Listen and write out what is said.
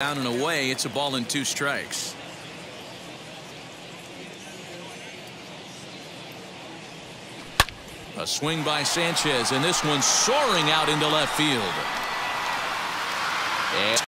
Down and away, it's a ball and two strikes. A swing by Sanchez, and this one soaring out into left field. And